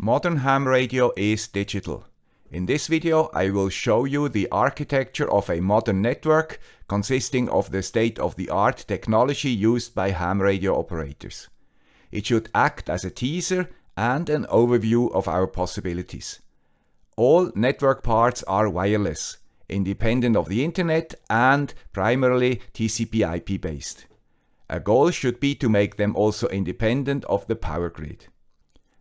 Modern ham radio is digital. In this video I will show you the architecture of a modern network consisting of the state-of-the-art technology used by ham radio operators. It should act as a teaser and an overview of our possibilities. All network parts are wireless, independent of the internet and primarily TCP IP based. A goal should be to make them also independent of the power grid.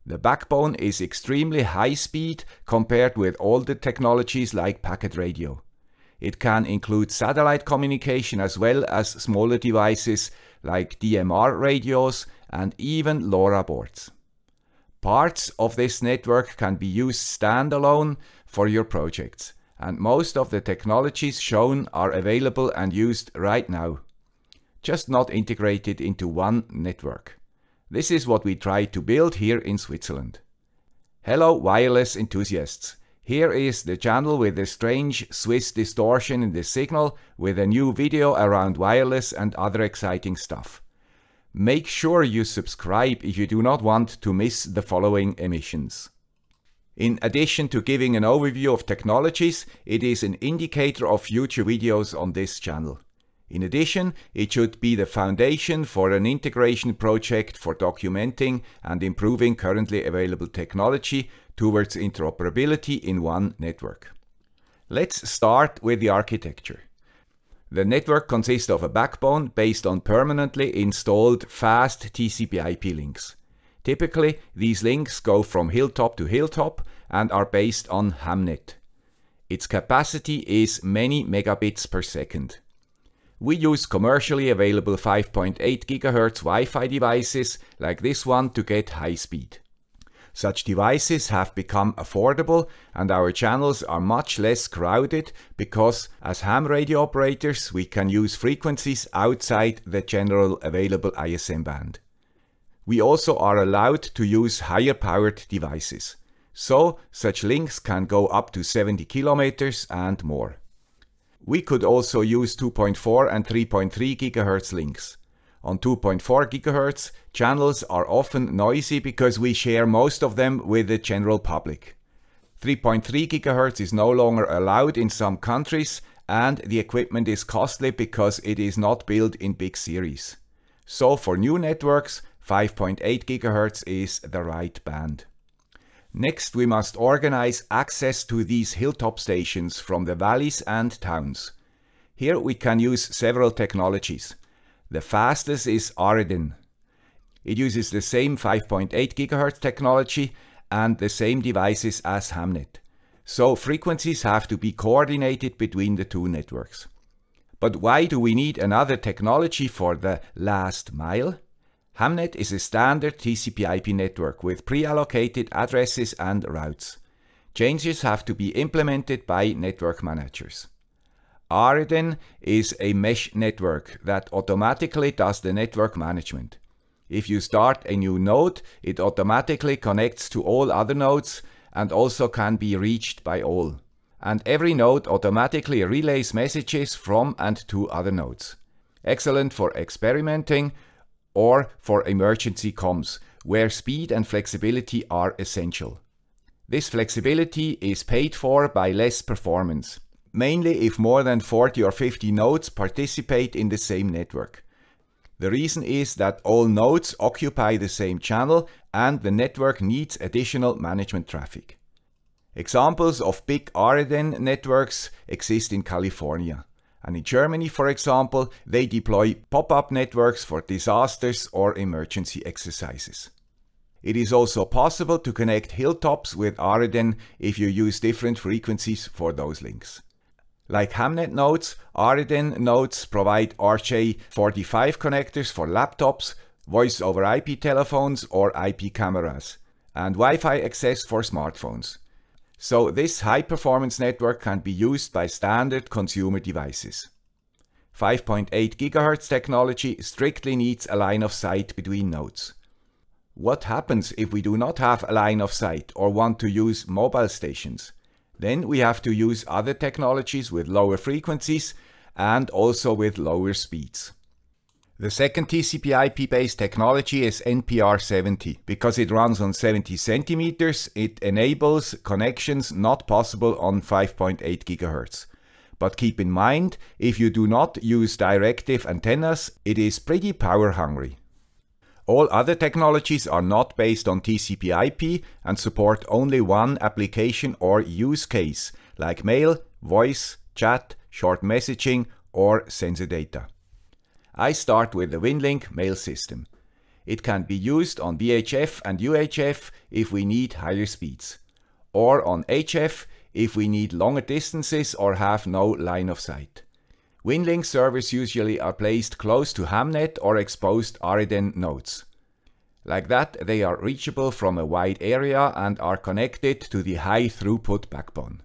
The backbone is extremely high speed compared with older technologies like packet radio. It can include satellite communication as well as smaller devices like DMR radios and even LoRa boards. Parts of this network can be used standalone for your projects, and most of the technologies shown are available and used right now, just not integrated into one network. This is what we try to build here in Switzerland. Hello wireless enthusiasts. Here is the channel with a strange Swiss distortion in the signal with a new video around wireless and other exciting stuff. Make sure you subscribe if you do not want to miss the following emissions. In addition to giving an overview of technologies, it is an indicator of future videos on this channel. In addition, it should be the foundation for an integration project for documenting and improving currently available technology towards interoperability in one network. Let's start with the architecture. The network consists of a backbone based on permanently installed fast TCP IP links. Typically, these links go from hilltop to hilltop and are based on Hamnet. Its capacity is many megabits per second. We use commercially available 5.8 GHz Wi-Fi devices like this one to get high speed. Such devices have become affordable and our channels are much less crowded because as ham radio operators we can use frequencies outside the general available ISM band. We also are allowed to use higher powered devices. So such links can go up to 70 kilometers and more. We could also use 2.4 and 3.3 GHz links. On 2.4 GHz, channels are often noisy because we share most of them with the general public. 3.3 GHz is no longer allowed in some countries and the equipment is costly because it is not built in big series. So for new networks, 5.8 GHz is the right band. Next, we must organize access to these hilltop stations from the valleys and towns. Here we can use several technologies. The fastest is AREDN. It uses the same 5.8 GHz technology and the same devices as Hamnet. So frequencies have to be coordinated between the two networks. But why do we need another technology for the last mile? Hamnet is a standard TCP IP network with pre-allocated addresses and routes. Changes have to be implemented by network managers. AREDN is a mesh network that automatically does the network management. If you start a new node, it automatically connects to all other nodes and also can be reached by all. And every node automatically relays messages from and to other nodes. Excellent for experimenting or for emergency comms, where speed and flexibility are essential. This flexibility is paid for by less performance, mainly if more than 40 or 50 nodes participate in the same network. The reason is that all nodes occupy the same channel and the network needs additional management traffic. Examples of big AREDN networks exist in California. And in Germany, for example, they deploy pop-up networks for disasters or emergency exercises. It is also possible to connect hilltops with AREDN if you use different frequencies for those links. Like Hamnet nodes, AREDN nodes provide RJ45 connectors for laptops, voice over IP telephones or IP cameras, and Wi-Fi access for smartphones. So this high performance network can be used by standard consumer devices. 5.8 GHz technology strictly needs a line of sight between nodes. What happens if we do not have a line of sight or want to use mobile stations? Then we have to use other technologies with lower frequencies and also with lower speeds. The second TCP IP based technology is NPR70. Because it runs on 70 centimeters, it enables connections not possible on 5.8 GHz. But keep in mind, if you do not use directive antennas, it is pretty power hungry. All other technologies are not based on TCP IP and support only one application or use case, like mail, voice, chat, short messaging, or sensor data. I start with the WinLink mail system. It can be used on VHF and UHF if we need higher speeds, or on HF if we need longer distances or have no line of sight. WinLink servers usually are placed close to Hamnet or exposed AREDN nodes. Like that, they are reachable from a wide area and are connected to the high throughput backbone.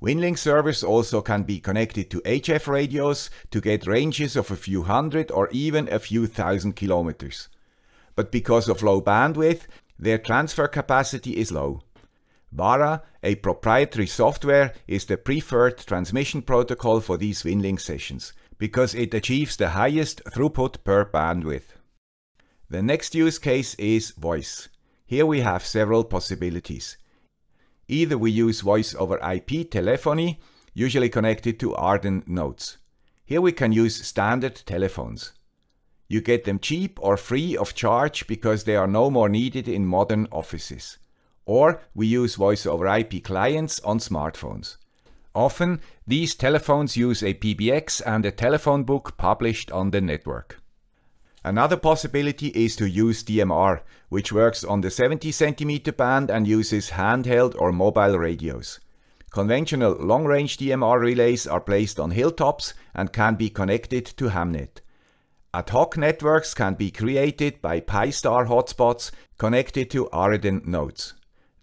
WinLink servers also can be connected to HF radios to get ranges of a few hundred or even a few thousand kilometers. But because of low bandwidth, their transfer capacity is low. VARA, a proprietary software, is the preferred transmission protocol for these WinLink sessions, because it achieves the highest throughput per bandwidth. The next use case is voice. Here we have several possibilities. Either we use voice over IP telephony, usually connected to AREDN nodes. Here we can use standard telephones. You get them cheap or free of charge because they are no more needed in modern offices. Or we use voice over IP clients on smartphones. Often, these telephones use a PBX and a telephone book published on the network. Another possibility is to use DMR, which works on the 70 cm band and uses handheld or mobile radios. Conventional long-range DMR relays are placed on hilltops and can be connected to Hamnet. Ad hoc networks can be created by Pi-star hotspots connected to AREDN nodes.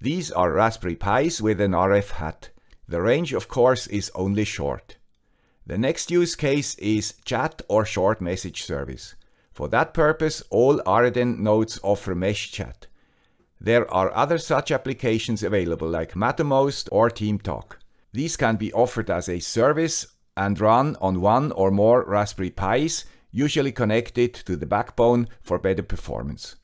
These are Raspberry Pis with an RF hat. The range of course is only short. The next use case is chat or short message service. For that purpose, all AREDN nodes offer mesh chat. There are other such applications available like Mattermost or TeamTalk. These can be offered as a service and run on one or more Raspberry Pis, usually connected to the backbone for better performance.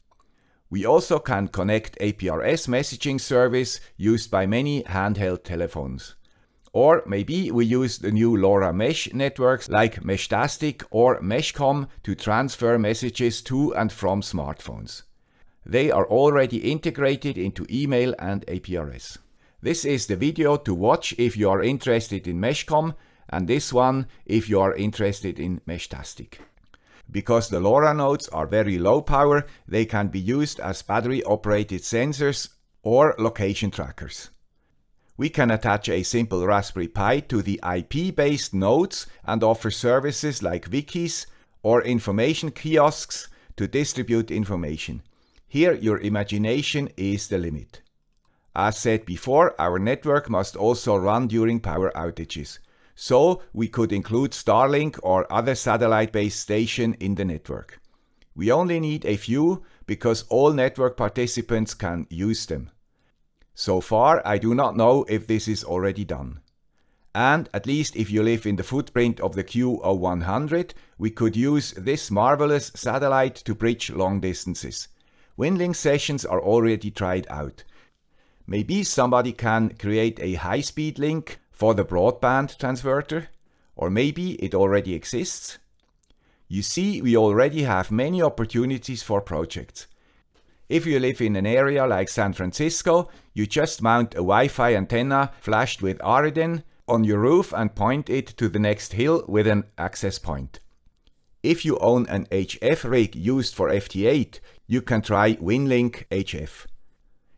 We also can connect APRS messaging service used by many handheld telephones. Or maybe we use the new LoRa mesh networks like Meshtastic or Meshcom to transfer messages to and from smartphones. They are already integrated into email and APRS. This is the video to watch if you are interested in Meshcom and this one if you are interested in Meshtastic. Because the LoRa nodes are very low power, they can be used as battery operated sensors or location trackers. We can attach a simple Raspberry Pi to the IP-based nodes and offer services like wikis or information kiosks to distribute information. Here your imagination is the limit. As said before, our network must also run during power outages. So we could include Starlink or other satellite-based station in the network. We only need a few because all network participants can use them. So far, I do not know if this is already done. And at least if you live in the footprint of the QO100, we could use this marvelous satellite to bridge long distances. WinLink sessions are already tried out. Maybe somebody can create a high-speed link for the broadband transverter, or maybe it already exists. You see, we already have many opportunities for projects. If you live in an area like San Francisco, you just mount a Wi-Fi antenna flashed with AREDN on your roof and point it to the next hill with an access point. If you own an HF rig used for FT8, you can try WinLink HF.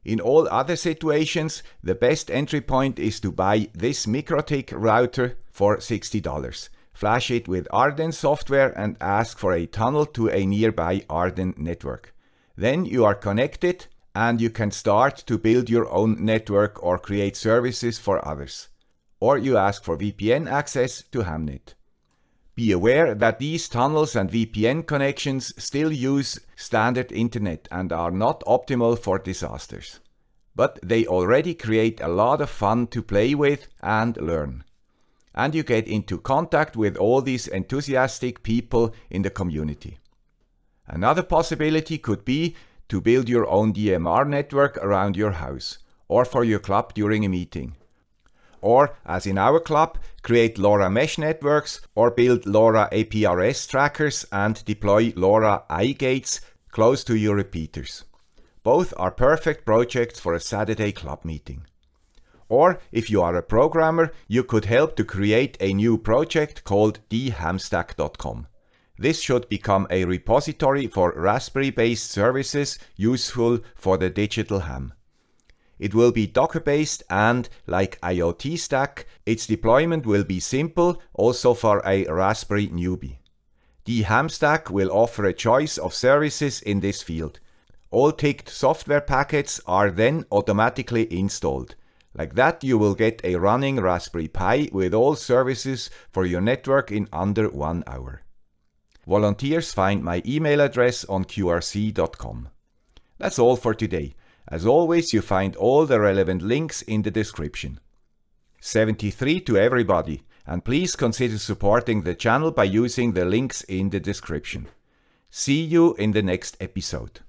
In all other situations, the best entry point is to buy this MikroTik router for $60. Flash it with AREDN software and ask for a tunnel to a nearby AREDN network. Then you are connected and you can start to build your own network or create services for others. Or you ask for VPN access to Hamnet. Be aware that these tunnels and VPN connections still use standard internet and are not optimal for disasters. But they already create a lot of fun to play with and learn. And you get into contact with all these enthusiastic people in the community. Another possibility could be to build your own DMR network around your house or for your club during a meeting. Or, as in our club, create LoRa mesh networks or build LoRa APRS trackers and deploy LoRa iGates close to your repeaters. Both are perfect projects for a Saturday club meeting. Or, if you are a programmer, you could help to create a new project called thehamstack.com. This should become a repository for Raspberry-based services useful for the digital ham. It will be Docker-based and, like IoT Stack, its deployment will be simple also for a Raspberry newbie. The ham stack will offer a choice of services in this field. All ticked software packets are then automatically installed. Like that you will get a running Raspberry Pi with all services for your network in under one hour. Volunteers find my email address on qrz.com. That's all for today. As always, you find all the relevant links in the description. 73 to everybody, and please consider supporting the channel by using the links in the description. See you in the next episode.